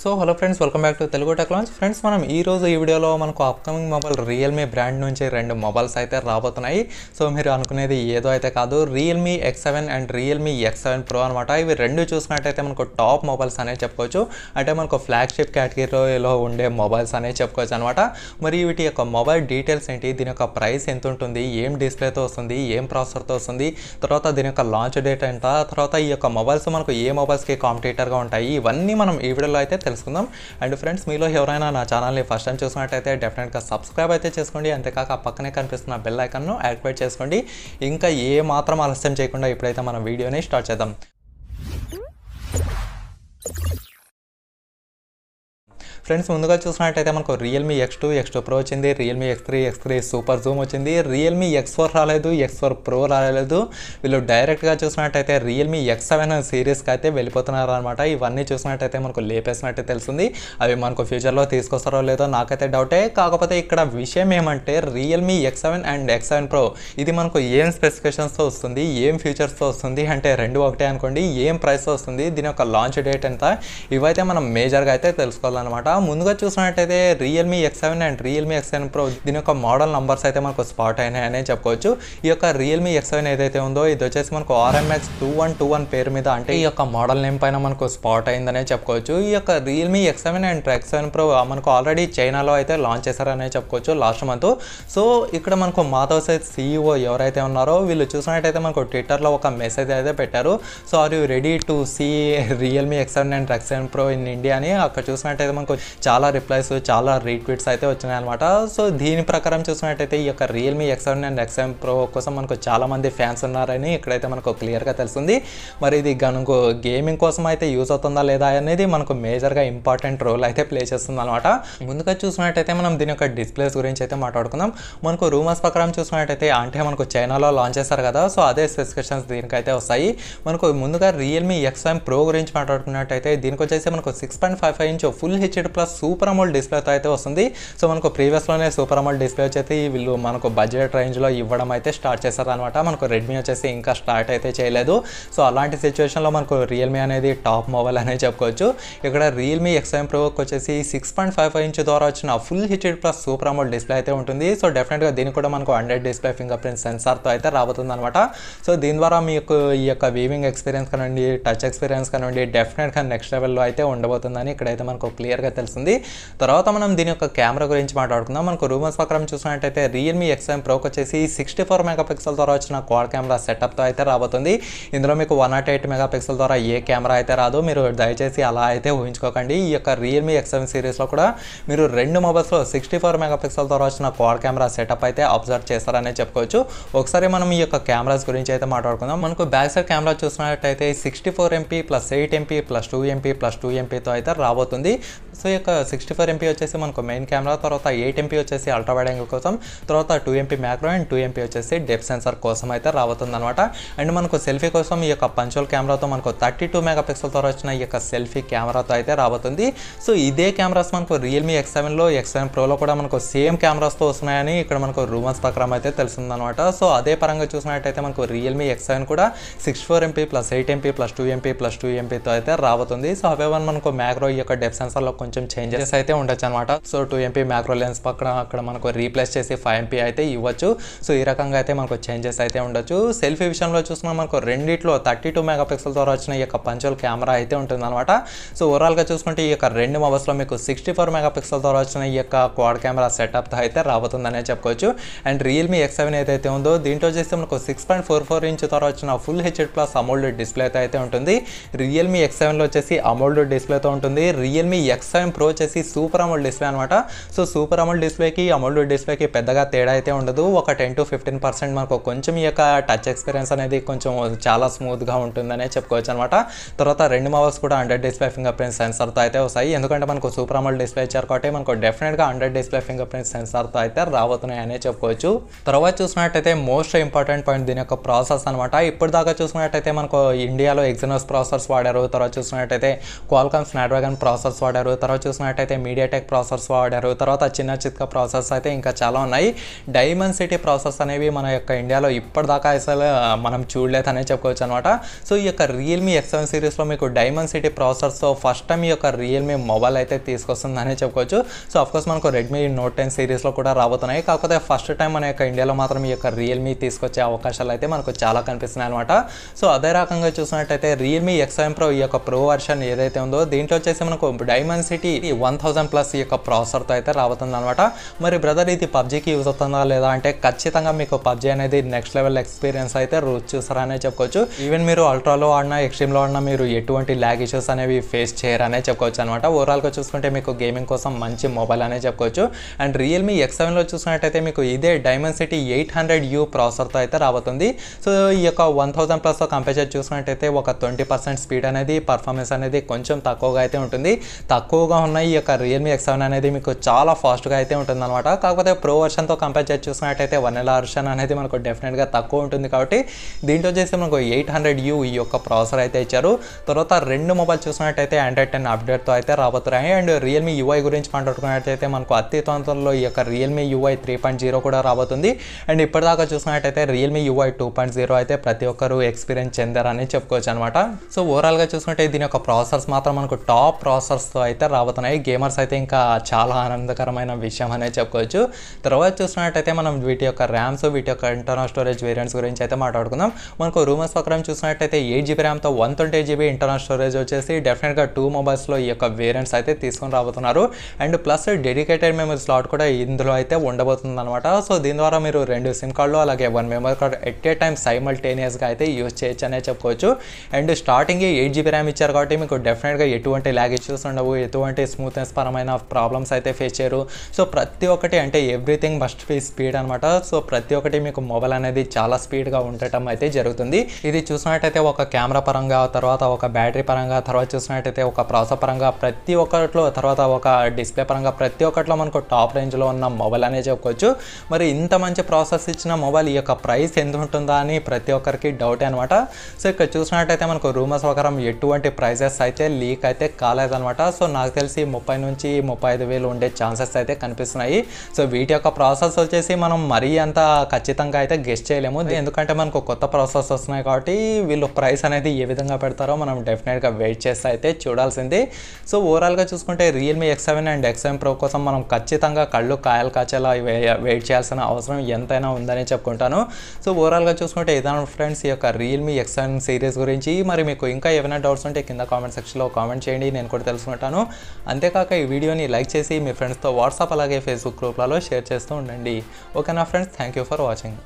So hello friends welcome back to Telugu tech launch friends మనం ఈ రోజు ఈ వీడియోలో మనకు అప్కమింగ్ మొబైల్ రియల్మీ బ్రాండ్ నుంచి రెండు మొబైల్స్ అయితే రాబోతున్నాయి. సో మీరు అనుకునేది ఏదో అయితే కాదు. Realme X seven and Realme X seven pro అనమాట ఇవి రెండు చూసినట్టయితే మనకు టాప్ మొబైల్స్ అనే చెప్పుకోవచ్చు. అంటే మనకు ఫ్లాగ్షిప్ కేటగిరీలో ఉండే మొబైల్స్ అనే చెప్పుకోవచ్చు అనమాట మరి వీటి యొక్క మొబైల్ డీటెయిల్స్ ఏంటి? దీని యొక్క ప్రైస్ ఎంత ఉంటుంది? ఏం డిస్ప్లేతో వస్తుంది? ఏం ప్రాసెసర్తో వస్తుంది? తర్వాత దీని యొక్క లాంచ్ డేట్ ఎంత? తర్వాత ఈ యొక్క మొబైల్స్ మనకు ఏ మొబైల్స్కి కాంపిటేటర్గా ఉంటాయి? ఇవన్నీ మనం ఈ వీడియోలో అయితే తెలుసుకుందాం. అండ్ ఫ్రెండ్స్ మీలో ఎవరైనా నా ఛానల్ని ఫస్ట్ టైం చూసినట్టయితే డెఫినెట్గా సబ్స్క్రైబ్ అయితే చేసుకోండి. అంతేకాక ఆ పక్కనే కనిపిస్తున్న బెల్ ఐకన్ను యాక్టివేట్ చేసుకోండి. ఇంకా ఏ మాత్రం ఆలస్యం చేయకుండా ఇప్పుడైతే మనం వీడియోని స్టార్ట్ చేద్దాం. ఫ్రెండ్స్ ముందుగా చూసినట్టయితే మనకు Realme X two X two pro వచ్చింది. Realme X three X three super zoom వచ్చింది. రియల్మీ ఎక్స్ ఫోర్ రాలేదు ఎక్స్ ఫోర్ ప్రో రాలేదు. వీళ్ళు డైరెక్ట్గా చూసినట్టయితే రియల్మీ ఎక్స్ సెవెన్ సిరీస్కి అయితే వెళ్ళిపోతున్నారు అనమాట ఇవన్నీ చూసినట్టయితే మనకు లేపేసినట్టే తెలుస్తుంది. అవి మనకు ఫ్యూచర్లో తీసుకొస్తారో లేదో నాకైతే డౌటే కాకపోతే ఇక్కడ విషయం ఏమంటే Realme X seven and X seven pro ఇది మనకు ఏం స్పెసిఫికేషన్స్తో వస్తుంది ఏం ఫీచర్స్తో వస్తుంది అంటే రెండు ఒకటే అనుకోండి. ఏం ప్రైస్తో వస్తుంది దీని యొక్క లాంచ్ డేట్ ఎంత? ఇవైతే మనం మేజర్గా అయితే తెలుసుకోవాలన్నమాట. ముందుగా చూసినట్టయితే Realme X seven and Realme X seven pro దీని యొక్క మోడల్ నంబర్స్ అయితే మనకు స్పాట్ అయినాయనే చెప్పుకోవచ్చు. ఈ యొక్క రియల్మీ ఎక్స్ సెవెన్ ఏదైతే ఉందో ఇది వచ్చేసి మనకు RMX two one two one పేరు మీద అంటే ఈ యొక్క మోడల్ నేమ్ పైన మనకు స్పాట్ అయిందనే చెప్పుకోవచ్చు. ఈ యొక్క Realme X seven and X seven pro మనకు ఆల్రెడీ చైనాలో అయితే లాంచ్ చేశారనే చెప్పుకోవచ్చు లాస్ట్ మంత్ సో ఇక్కడ మనకు మాధవ్ సైత్ సీఈఓ ఎవరైతే ఉన్నారో వీళ్ళు చూసినట్టయితే మనకు ట్విట్టర్లో ఒక మెసేజ్ అయితే పెట్టారు. So are you ready to see Realme X seven and X seven pro in India అని. అక్కడ చూసినట్టయితే మనకు చాలా రిప్లైస్ చాలా రీట్వీట్స్ అయితే వచ్చినాయి అనమాట సో దీని ప్రకారం చూసినట్టయితే ఈ యొక్క Realme X seven and X seven pro కోసం మనకు చాలామంది ఫ్యాన్స్ ఉన్నారని ఇక్కడైతే మనకు క్లియర్గా తెలుస్తుంది. మరి ఇది మనకు గేమింగ్ కోసం అయితే యూజ్ అవుతుందా లేదా అనేది మనకు మేజర్గా ఇంపార్టెంట్ రోల్ అయితే ప్లే చేస్తుంది అనమాట ముందుగా చూసినట్టయితే మనం దీని యొక్క డిస్ప్లేస్ గురించి అయితే మాట్లాడుకుందాం. మనకు రూమర్స్ ప్రకారం చూసినట్టయితే అంటే మనకు చైనాలో లాంచ్ చేస్తారు కదా సో అదే స్పెసిఫికేషన్స్ దీనికైతే వస్తాయి. మనకు ముందుగా రియల్మీ ఎక్స్ సెవెన్ ప్రో గురించి మాట్లాడుకున్నట్టయితే దీనికి వచ్చేసి మనకు six point five five inch full HD plus super AMOLED డిస్ప్లేతో అయితే వస్తుంది. సో మనకు ప్రీవియస్లోనే సూపర్ అమోల్ డిస్ప్లే వచ్చేసి వీళ్ళు మనకు బడ్జెట్ రేంజ్లో ఇవ్వడం అయితే స్టార్ట్ చేశారనమాట మనకు రెడ్మీ వచ్చేసి ఇంకా స్టార్ట్ అయితే చేయలేదు. సో అలాంటి సిచ్యువేషన్లో మనకు రియల్మీ అనేది టాప్ మొబైల్ అనేది చెప్పుకోవచ్చు. ఇక్కడ రియల్మీ ఎక్స్ఎం ప్రోకి వచ్చేసి six point five five inch ద్వారా వచ్చిన full HD plus super AMOLED display అయితే ఉంటుంది. సో డెఫినెట్గా దీనికి కూడా మనకు హండ్రెడ్ డిస్ప్లే ఫింగర్ ప్రింట్ సెన్సార్తో అయితే రాబోతుంది అనమాట సో దీని ద్వారా మీకు ఈ యొక్క వీవింగ్ ఎక్స్పీరియన్స్ కానివ్వండి టచ్ ఎక్స్పీరియన్స్ కానివ్వండి డెఫినెట్గా నెక్స్ట్ లెవెల్లో అయితే ఉండబోతుందని ఇక్కడైతే మనకు క్లియర్గా తెలుస్తుంది. తర్వాత మనం దీని యొక్క కెమెరా గురించి మాట్లాడుకుందాం. మనకు రూమర్స్ ప్రకారం చూసినట్టయితే రియల్మీ ఎక్స్ఎం ప్రోకి వచ్చేసి సిక్స్టీ ఫోర్ మెగా పిక్సెల్ ద్వారా వచ్చిన క్వాడ్ కెమెరా సెటప్తో అయితే రాబోతుంది. ఇందులో మీకు one nought eight megapixel ద్వారా ఏ కెమెరా అయితే రాదు మీరు దయచేసి అలా అయితే ఊహించుకోకండి. ఈ యొక్క రియల్మీ ఎక్స్ఎం సిరీస్లో కూడా మీరు రెండు మొబైల్స్లో సిక్స్టీ ఫోర్ మెగా పిక్సెల్ ద్వారా వచ్చిన క్వాడ్ కెమెరా సెటప్ అయితే అబ్జర్వ్ చేస్తారనే చెప్పుకోవచ్చు. ఒకసారి మనం ఈ యొక్క కెమెరాస్ గురించి అయితే మాట్లాడుకుందాం. మనకు బ్యాక్ సైడ్ కెమెరా చూసినట్టయితే sixty four MP plus eight MP plus two MP plus two ఎంపీతో అయితే రాబోతుంది. సో యొక్క సిక్స్టీ ఫోర్ ఎంపీ వచ్చేసి మనకు మెయిన్ కెమెరా తర్వాత ఎయిట్ ఎంపీ వచ్చేసి అల్ట్రా వైడ్ యాంగిల్ కోసం తర్వాత two MP macro and two MP వచ్చేసి డెప్ సెన్సార్ కోసం అయితే రాబోతుంది అనమాట అండ్ మనకు సెల్ఫీ కోసం ఈ యొక్క పంచువల్ కెమెరాతో మనకు థర్టీ టూ మెగా పిక్సెల్తో వచ్చిన ఈ యొక్క సెల్ఫీ కెమెరాతో అయితే రాబోతుంది. సో ఇదే కెమెరాస్ మనకు రియల్మీ ఎక్స్ సెవెన్లో ఎక్స్ సెవెన్ ప్రోలో కూడా మనకు సేమ్ కెమెరాస్తో వస్తున్నాయని ఇక్కడ మనకు రూమర్స్ ప్రకారం అయితే తెలుస్తుంది అనమాట సో అదే పరంగా చూసినట్టయితే మనకు రియల్మీ ఎక్స్ సెవెన్ కూడా six four MP plus eight MP plus two MP plus two ఎంపీతో అయితే రాబోతుంది. సో అవే మనకు మ్యాక్రో ఈ యొక్క డెప్ సెన్సార్లో కొంచెం కొంచెం చేంజెస్ అయితే ఉండొచ్చు అనమాట so two MP macro lens పక్కన అక్కడ మనకు రీప్లేస్ చేసి ఫైవ్ ఎంపీ అయితే ఇవ్వచ్చు. సో ఈ రకంగా అయితే మనకు చేంజెస్ అయితే ఉండొచ్చు. సెల్ఫీ విషయంలో చూసినా మనకు రెండిట్లో థర్టీ టూ మెగా పిక్సెల్ ద్వారా వచ్చిన ఈ యొక్క పంచువల్ కెమెరా అయితే ఉంటుంది అనమాట సో ఓవరాల్గా చూసుకుంటే ఈ యొక్క రెండు మొబైల్స్లో మీకు సిక్స్టీ ఫోర్ మెగా పిక్సెల్ ద్వారా వచ్చిన ఈ యొక్క క్వాడ్ కెమెరా సెటప్తో అయితే రాబోతుందనే చెప్పుకోవచ్చు. అండ్ రియల్మీ ఎక్స్ సెవెన్ ఏదైతే ఉందో దీంట్లో చేస్తే మనకు six point four four inch ద్వారా వచ్చిన full HD plus AMOLED display అయితే ఉంటుంది. రియల్మీ ఎక్స్ సెవెన్లో వచ్చేసి అమోల్డ్ డిస్ప్లేతో ఉంటుంది. రియల్మీ ఎక్స్ సెవెన్ ప్రో వచ్చేసి సూపర్ అమోల్డ్ డిస్ప్లే అనమాట సో సూపర్ అమోల్డ్ డిస్ప్లేకి అమోల్డ్ డిస్ప్లేకి పెద్దగా తేడా అయితే ఉండదు. ఒక టెన్ టు ఫిఫ్టీన్ పర్సెంట్ మనకు కొంచెం ఈ యొక్క టచ్ ఎక్స్పీరియన్స్ అనేది కొంచెం చాలా స్మూత్గా ఉంటుందనే చెప్పుకోవచ్చు అనమాట తర్వాత రెండు మొబైల్స్ కూడా హండ్రెడ్ డిస్ప్లే ఫింగర్ ప్రింట్ సెన్సర్తో అయితే వస్తాయి. ఎందుకంటే మనకు సూపర్ అమోల్డ్ డిస్ప్లే ఇచ్చారు కాబట్టి మనకు డెఫినెట్గా హండ్రెడ్ డిస్ప్లే ఫింగర్ ప్రింట్ సెన్సర్తో అయితే రాబోతున్నాయనే చెప్పుకోవచ్చు. తర్వాత చూసినట్టయితే మోస్ట్ ఇంపార్టెంట్ పాయింట్ దీని యొక్క ప్రాసెస్ అనమాట ఇప్పుడు దాకా చూసుకున్నట్టయితే మనకు ఇండియాలో ఎగ్జినస్ ప్రాసెసర్స్ వాడారు. తర్వాత చూసినట్టయితే క్వాల్కామ్ స్నాప్డ్రాగన్ ప్రాసెస్ వాడారు. తర్వాత చూసినట్టయితే మీడియాటెక్ ప్రాసెస్ వాడారు. తర్వాత చిన్న చిత్క ప్రాసెస్ అయితే ఇంకా చాలా ఉన్నాయి. డైమండ్ సిటీ ప్రాసెస్ అనేవి మన యొక్క ఇండియాలో ఇప్పటిదాకా అసలు మనం చూడలేదనే చెప్పుకోవచ్చు అనమాట సో ఈ యొక్క రియల్మీ ఎక్స్ సెవెన్ సిరీస్లో మీకు డైమండ్ సిటీ ప్రాసెస్తో ఫస్ట్ టైం ఈ యొక్క రియల్మీ మొబైల్ అయితే తీసుకొస్తుందనే చెప్పుకోవచ్చు. సో అఫ్కోర్స్ మనకు రెడ్మీ నోట్ టెన్ సిరీస్లో కూడా రాబోతున్నాయి. కాకపోతే ఫస్ట్ టైం మన యొక్క ఇండియాలో మాత్రం ఈ యొక్క రియల్మీ తీసుకొచ్చే అవకాశాలు అయితే మనకు చాలా కనిపిస్తున్నాయి అనమాట సో అదే రకంగా చూసినట్టయితే రియల్మీ ఎక్స్ సెవెన్ ప్రో ఈ యొక్క ప్రో వర్షన్ ఏదైతే ఉందో దీంట్లో వచ్చేసి మనకు diamond city one thousand plus ఈ యొక్క ప్రాసెసర్తో అయితే రాబోతుంది అనమాట మరి బ్రదర్ ఇది పబ్జీకి యూజ్ అవుతుందా లేదా అంటే ఖచ్చితంగా మీకు పబ్జీ అనేది నెక్స్ట్ లెవెల్ ఎక్స్పీరియన్స్ అయితే రుచి చూస్తారనే చెప్పుకోవచ్చు. ఈవెన్ మీరు అల్ట్రాలో ఆడినా ఎక్స్ట్రీమ్లో ఆడినా మీరు ఎటువంటి ల్యాగ్ ఇష్యూస్ అనేవి ఫేస్ చేయరనే చెప్పుకోవచ్చు అనమాట ఓవరాల్గా చూసుకుంటే మీకు గేమింగ్ కోసం మంచి మొబైల్ అనే చెప్పుకోవచ్చు. అండ్ రియల్మీ ఎక్స్ సెవెన్లో చూసినట్టయితే మీకు ఇదే diamond city eight hundred U ప్రాసెసర్తో అయితే రాబోతుంది. సో ఈ యొక్క వన్ థౌసండ్ ప్లస్తో కంపేర్ చేసి చూసినట్టయితే ఒక ట్వంటీ పర్సెంట్ స్పీడ్ అనేది పర్ఫార్మెన్స్ అనేది కొంచెం తక్కువగా అయితే ఉంటుంది. తక్కువగా ఉన్న ఈ యొక్క రియల్మీ ఎక్స్ సెవెన్ అనేది మీకు చాలా ఫాస్ట్గా అయితే ఉంటుంది అనమాట కాకపోతే ప్రో వర్షన్తో కంపేర్ చేసి చూసినట్టయితే వన్ ఎల్ వర్షన్ అనేది మనకు డెఫినెట్గా తక్కువ ఉంటుంది కాబట్టి దీంట్లో చేసి మనకు ఎయిట్ హండ్రెడ్ యూ ఈ యొక్క ప్రాసెసర్ అయితే ఇచ్చారు. తర్వాత రెండు మొబైల్ చూసినట్టయితే ఆండ్రాయిడ్ టెన్ అప్డేట్తో అయితే రాబోతున్నాయి. అండ్ రియల్మీ యూఐ గురించి మాట్లాడుకున్నట్టయితే మనకు అతి తొందరలో ఈ యొక్క Realme UI three point zero కూడా రాబోతుంది. అండ్ ఇప్పటిదాకా చూసినట్టయితే Realme UI two point zero అయితే ప్రతి ఒక్కరు ఎక్స్పీరియన్స్ చెందారని చెప్పుకోవచ్చు అనమాట సో ఓవరాల్గా చూసుకుంటే దీని యొక్క ప్రాసెసర్స్ మాత్రం మనకు టాప్ ప్రాసెసర్స్తో అయితే రాబోతున్నాయి గేమర్స్ అయితే ఇంకా చాలా ఆనందకరమైన విషయం అనేది చెప్పుకోవచ్చు. తర్వాత చూసినట్టయితే మనం వీటి యొక్క ర్యామ్స్ వీటి యొక్క ఇంటర్నల్ స్టోరేజ్ వేరియంట్స్ గురించి అయితే మాట్లాడుకుందాం. మనకు రూమర్స్ ప్రకారం చూసినట్టయితే eight GB ర్యామ్తో one twenty GB internal storage వచ్చేసి డెఫినెట్గా టూ మొబైల్స్లో ఈ యొక్క వేరియంట్స్ అయితే తీసుకొని రాబోతున్నారు. And plus dedicated memory slot కూడా ఇందులో అయితే ఉండబోతుంది అనమాట సో దీని ద్వారా మీరు రెండు సిమ్ కార్డులు అలాగే one memory card at a time సైమల్టేనియస్గా అయితే యూజ్ చేయొచ్చు అనే చెప్పుకోవచ్చు. And starting eight GB RAM ఇచ్చారు కాబట్టి మీకు డెఫినెట్గా ఎటువంటి ల్యాగ్ ఇష్యూస్ ఉండవు ఎటువంటి స్మూత్నెస్ పరమైన ప్రాబ్లమ్స్ అయితే ఫేస్ చేయరు. సో ప్రతి ఒక్కటి అంటే ఎవ్రీథింగ్ మస్ట్ బి స్పీడ్ అనమాట సో ప్రతి ఒక్కటి మీకు మొబైల్ అనేది చాలా స్పీడ్గా ఉండటం అయితే జరుగుతుంది. ఇది చూసినట్టయితే ఒక కెమెరా పరంగా తర్వాత ఒక బ్యాటరీ పరంగా తర్వాత చూసినట్టయితే ఒక ప్రాసెస్ పరంగా ప్రతి ఒక్కటిలో తర్వాత ఒక డిస్ప్లే పరంగా ప్రతి ఒక్కటిలో మనకు టాప్ రేంజ్లో ఉన్న మొబైల్ అనే చెప్పుకోవచ్చు. మరి ఇంత మంచి ప్రాసెస్ ఇచ్చిన మొబైల్ ఈ యొక్క ప్రైస్ ఎంత ఉంటుందా అని ప్రతి ఒక్కరికి డౌట్ అనమాట సో ఇక్కడ చూసినట్టయితే మనకు రూమర్స్ ప్రకారం ఎటువంటి ప్రైజెస్ అయితే లీక్ అయితే కాలేదనమాట సో నాకు తెలిసి ముప్పై నుంచి ముప్పై ఐదు వేలు ఉండే ఛాన్సెస్ అయితే కనిపిస్తున్నాయి. సో వీటి యొక్క ప్రాసెస్ వచ్చేసి మనం మరీ అంత ఖచ్చితంగా అయితే గెస్ట్ చేయలేము. ఎందుకంటే మనకు కొత్త ప్రాసెస్ వస్తున్నాయి కాబట్టి వీళ్ళు ప్రైస్ అనేది ఏ విధంగా పెడతారో మనం డెఫినెట్గా వెయిట్ చేస్తే అయితే చూడాల్సిందే. సో ఓవరాల్గా చూసుకుంటే Realme X seven and X seven pro కోసం మనం ఖచ్చితంగా కళ్ళు కాయలు కాచేలా వెయిట్ చేయాల్సిన అవసరం ఎంతైనా ఉందని చెప్పుకుంటాను. సో ఓవరాల్గా చూసుకుంటే ఏదైనా ఫ్రెండ్స్ ఈ యొక్క రియల్మీ ఎక్స్ సెవెన్ సిరీస్ గురించి మరి మీకు ఇంకా ఏమైనా డౌట్స్ ఉంటే కింద కామెంట్ సెక్షన్లో కామెంట్ చేయండి. నేను కూడా తెలుసుకుంటాను. అంతేకాక ఈ వీడియోని లైక్ చేసి మీ ఫ్రెండ్స్తో వాట్సాప్ అలాగే ఫేస్బుక్ గ్రూప్లలో షేర్ చేస్తూ ఉండండి. ఓకే నా friends thank you for watching